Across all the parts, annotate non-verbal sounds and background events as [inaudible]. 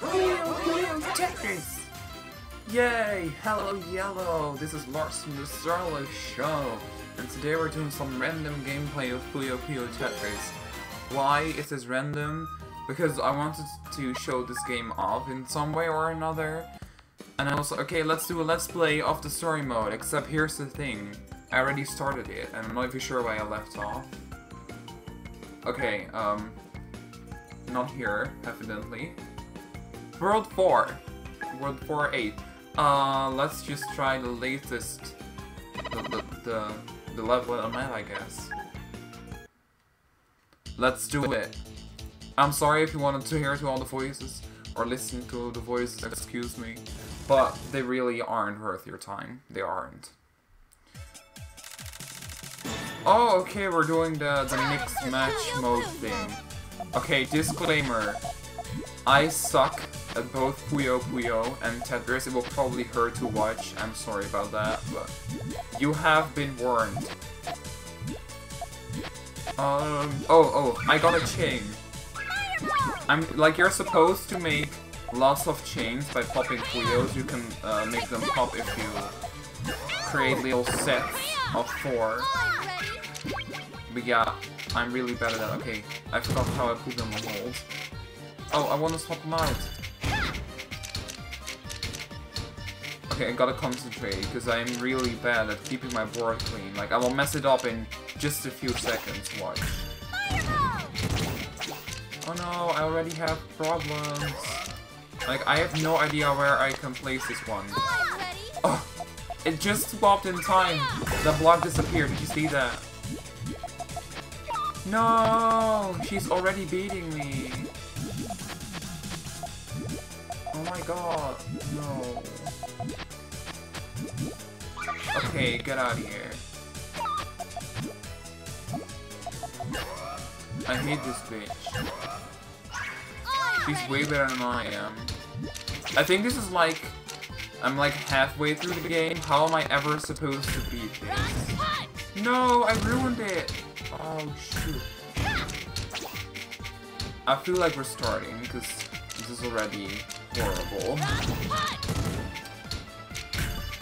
Puyo Puyo Tetris! Yay! Hello Yellow! This is Lars from the Starlow Show, and today we're doing some random gameplay of Puyo Puyo Tetris. Why is this random? Because I wanted to show this game off in some way or another. And I was like, okay, let's do a let's play of the story mode, except here's the thing. I already started it, and I'm not even sure why I left off. Okay, um... Not here, evidently. World 4. World 4 8. Uh, let's just try the latest... The, the, the, the level I'm at, I guess. Let's do it. I'm sorry if you wanted to hear to all the voices, or listen to the voices, excuse me. But they really aren't worth your time. They aren't. Oh, okay, we're doing the, the mixed match mode thing. Okay, disclaimer. I suck at both Puyo Puyo and Tetris. It will probably hurt to watch. I'm sorry about that, but you have been warned. Um, oh, oh, I got a chain. I'm, like, you're supposed to make lots of chains by popping Puyos. You can uh, make them pop if you create little sets of four. But yeah, I'm really bad at that. Okay, I forgot how I put them on hold. Oh, I want to swap them out. Okay, I gotta concentrate, because I'm really bad at keeping my board clean. Like, I will mess it up in just a few seconds, watch. Oh no, I already have problems. Like, I have no idea where I can place this one. Oh, it just swapped in time. The block disappeared, did you see that? No, she's already beating me. Oh my god, no. Okay, get out of here. I hate this bitch. She's way better than I am. I think this is like... I'm like halfway through the game. How am I ever supposed to beat this? No, I ruined it! Oh, shoot. I feel like we're starting, because this is already horrible.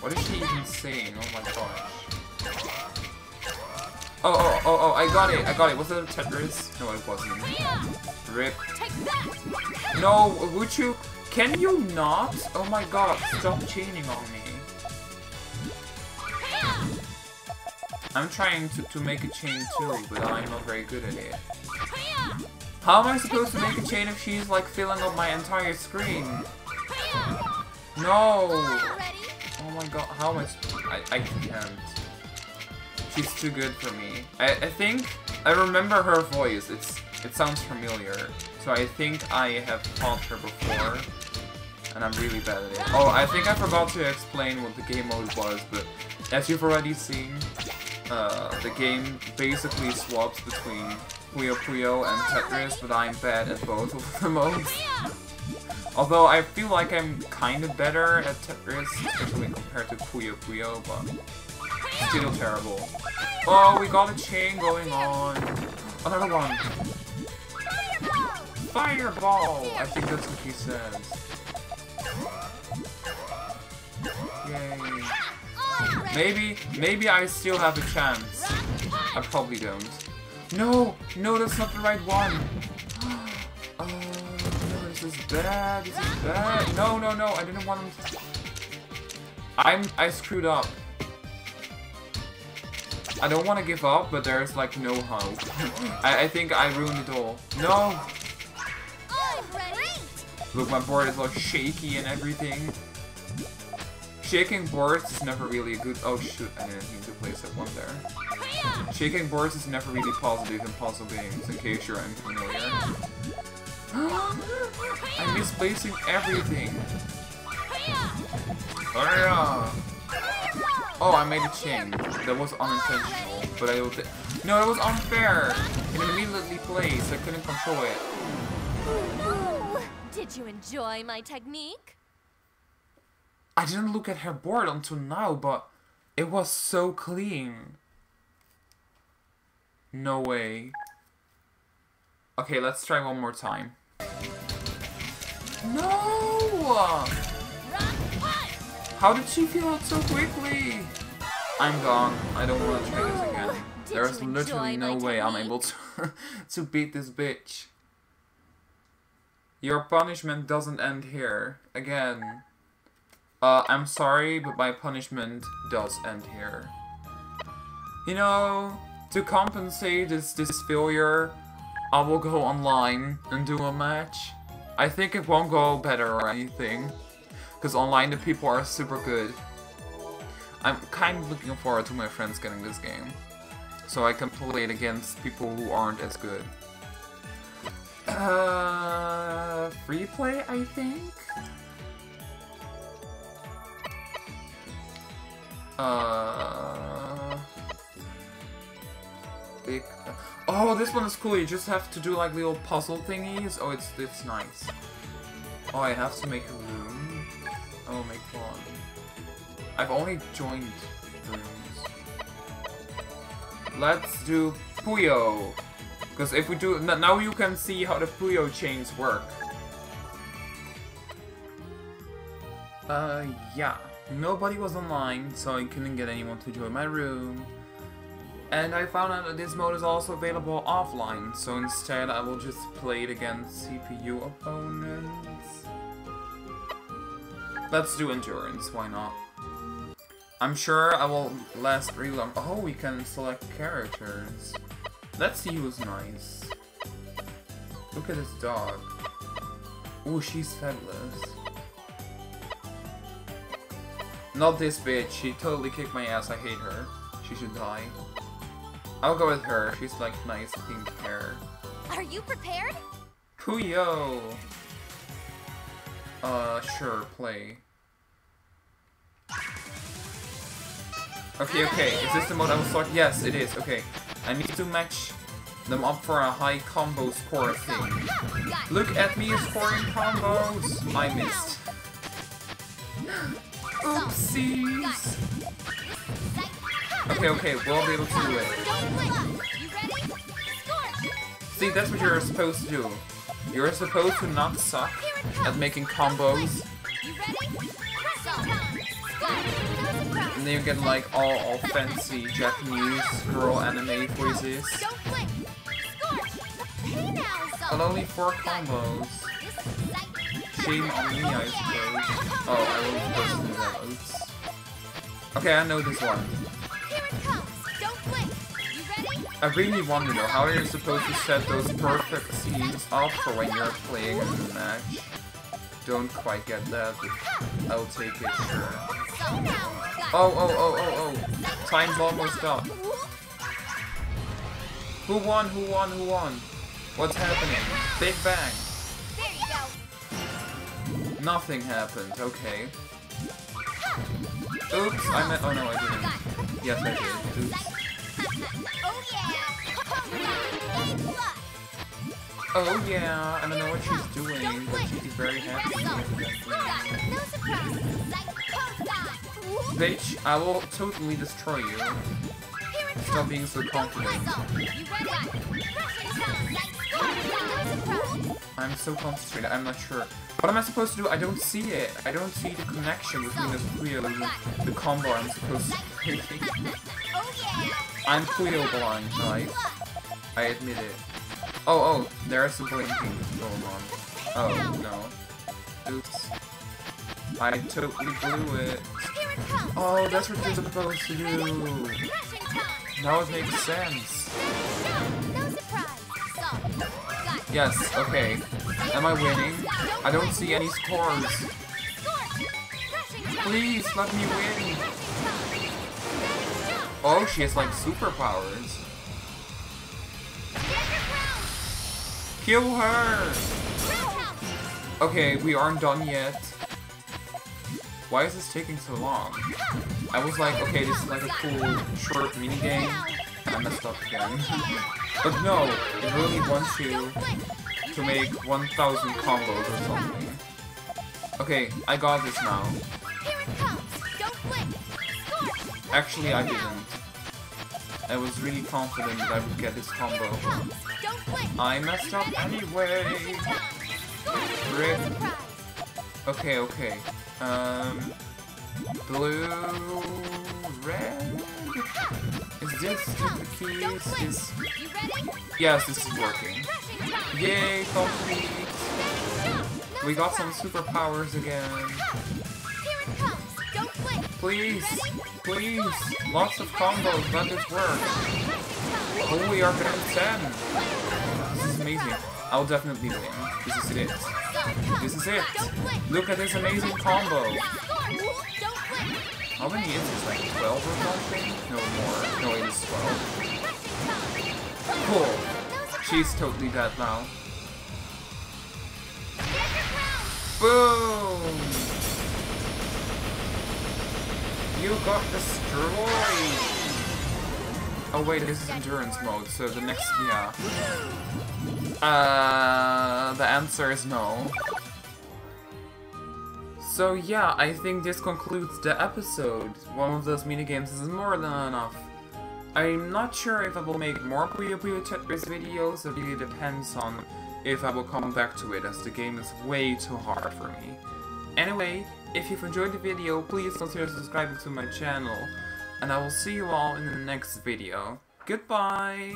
What is she even saying? Oh my gosh. Oh, oh, oh, oh, I got it, I got it. Was it a Tetris? No, it wasn't. Rip. No, would you... Can you not? Oh my god, stop chaining on me. I'm trying to, to make a chain too, but I'm not very good at it. How am I supposed to make a chain if she's like filling up my entire screen? No! My god, how am I... I, I can't. She's too good for me. I, I think... I remember her voice. It's It sounds familiar. So I think I have taught her before. And I'm really bad at it. Oh, I think I forgot to explain what the game mode was, but as you've already seen, uh, the game basically swaps between Puyo Puyo and Tetris, but I'm bad at both of the [laughs] modes. Although I feel like I'm kind of better at Tetris, especially compared to Puyo Puyo, but still terrible. Oh, we got a chain going on. Another one. Fireball! I think that's what he says. Yay. Maybe, maybe I still have a chance. I probably don't. No! No, that's not the right one! No, [gasps] uh, this is bad, this is bad. No, no, no, I didn't want him to... I'm, I screwed up. I don't want to give up, but there's like no hope. I, I think I ruined it all. No! Look, my board is all shaky and everything. Shaking boards is never really a good- oh shoot, I didn't mean to place that one there. Shaking boards is never really positive in puzzle games, in case you're unfamiliar. [gasps] I'm misplacing everything! Oh, I made a chain. That was unintentional, but I was- No, that was unfair! It immediately placed, I couldn't control it. Did you enjoy my technique? I didn't look at her board until now, but it was so clean. No way. Okay, let's try one more time. No! How did she feel it so quickly? I'm gone. I don't want to try this again. Did There's literally no way I'm able to [laughs] to beat this bitch. Your punishment doesn't end here. Again. Uh, I'm sorry, but my punishment does end here. You know, to compensate this, this failure, I will go online and do a match. I think it won't go better or anything. Because online the people are super good. I'm kind of looking forward to my friends getting this game. So I can play it against people who aren't as good. Uh, free play, I think? Uh... Big... Oh, this one is cool. You just have to do like little puzzle thingies. Oh, it's it's nice. Oh, I have to make a room. I will make one. I've only joined rooms. Let's do Puyo. Because if we do... Now you can see how the Puyo chains work. Uh, yeah. Nobody was online, so I couldn't get anyone to join my room. And I found out that this mode is also available offline, so instead I will just play it against CPU opponents. Let's do endurance, why not? I'm sure I will last long. Oh, we can select characters. Let's see who's nice. Look at this dog. Ooh, she's fabulous. Not this bitch, she totally kicked my ass, I hate her. She should die. I'll go with her, she's like nice pink hair. Are you prepared? Puyo! Uh, sure, play. Okay, okay, is this the mode I was talking? Yes, it is, okay. I need to match them up for a high combo score thing. Look at me scoring combos! I missed. [gasps] Oopsies! Okay, okay, we'll be able to do it. See, that's what you're supposed to do. You're supposed to not suck at making combos, and then you get like all, all fancy Japanese girl anime voices. But only four combos. Shame on me, I suppose. Oh, I wasn't supposed to do that. Oops. Okay, I know this one. I really want to know how you're you supposed to set those perfect scenes up for when you're playing in a match? Don't quite get that, I'll take it, sure. Oh, oh, oh, oh, oh. Time's almost up. Who won? Who won? Who won? What's happening? Big Bang. Nothing happened. Okay. Oops, I meant. Oh no, I didn't. Yes, I did. Oops. Oh yeah. Oh yeah, I don't know what she's doing, but she's very happy. Bitch, I will totally destroy you. Stop being so confident. I'm so concentrated, I'm not sure. What am I supposed to do? I don't see it. I don't see the connection between the Puyo and the combo I'm supposed to. [laughs] Oh yeah. I'm Puyo blind, right? I admit it. Oh, oh, there's a blinking going on. Oh, no. Oops. I totally blew it. Oh, that's what you're supposed to do. Now it makes sense. Yes, okay. Am I winning? I don't see any scores. Please, let me win. Oh, she has like superpowers. Stand your ground. Kill her! Okay, we aren't done yet. Why is this taking so long? I was like, okay, this is like a cool short minigame. I messed up again. [laughs] but no, it really wants you to make 1000 combos or something. Okay, I got this now. Here it comes. Don't blink. Score. Actually, I didn't. I was really confident that I would get this combo. Comes. Don't blink. I messed up anyway. Rip. Okay, okay. Um, blue, red. Is this the key? Don't Is blink. this? You ready? Yes, this is working. Yay, complete. Standing still. No We got some superpowers again. Please, please. Lots of combos. Let this work. Oh, we are getting 10. This is amazing. I'll definitely win. This is it. This is it. Look at this amazing combo. How many is this? Like 12 or something? No more. No, it is 12. Cool. She's totally dead now. Boom! You got destroyed! Oh wait, this is endurance mode, so the next, yeah. Uh, the answer is no. So yeah, I think this concludes the episode. One of those minigames is more than enough. I'm not sure if I will make more Puyo Puyo Tetris videos, it really depends on if I will come back to it, as the game is way too hard for me. Anyway, if you've enjoyed the video, please consider subscribing to my channel, and I will see you all in the next video. Goodbye!